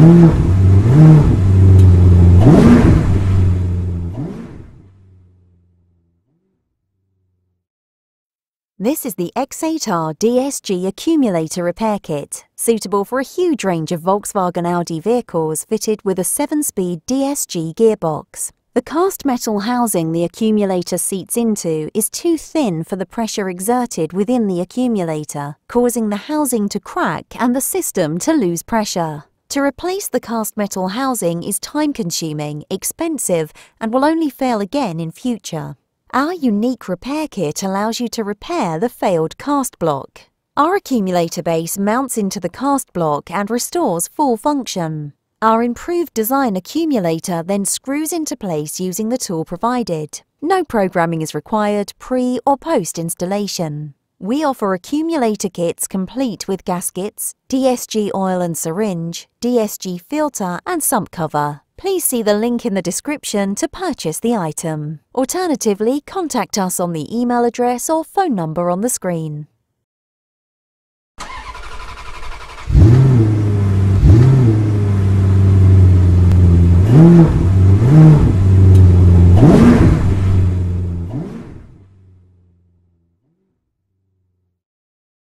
This is the X8R DSG Accumulator Repair Kit, suitable for a huge range of Volkswagen Audi vehicles fitted with a 7-speed DSG gearbox. The cast metal housing the accumulator seats into is too thin for the pressure exerted within the accumulator, causing the housing to crack and the system to lose pressure. To replace the cast metal housing is time-consuming, expensive, and will only fail again in future. Our unique repair kit allows you to repair the failed cast block. Our accumulator base mounts into the cast block and restores full function. Our improved design accumulator then screws into place using the tool provided. No programming is required pre or post installation. We offer accumulator kits complete with gaskets, DSG oil and syringe, DSG filter and sump cover. Please see the link in the description to purchase the item. Alternatively, contact us on the email address or phone number on the screen.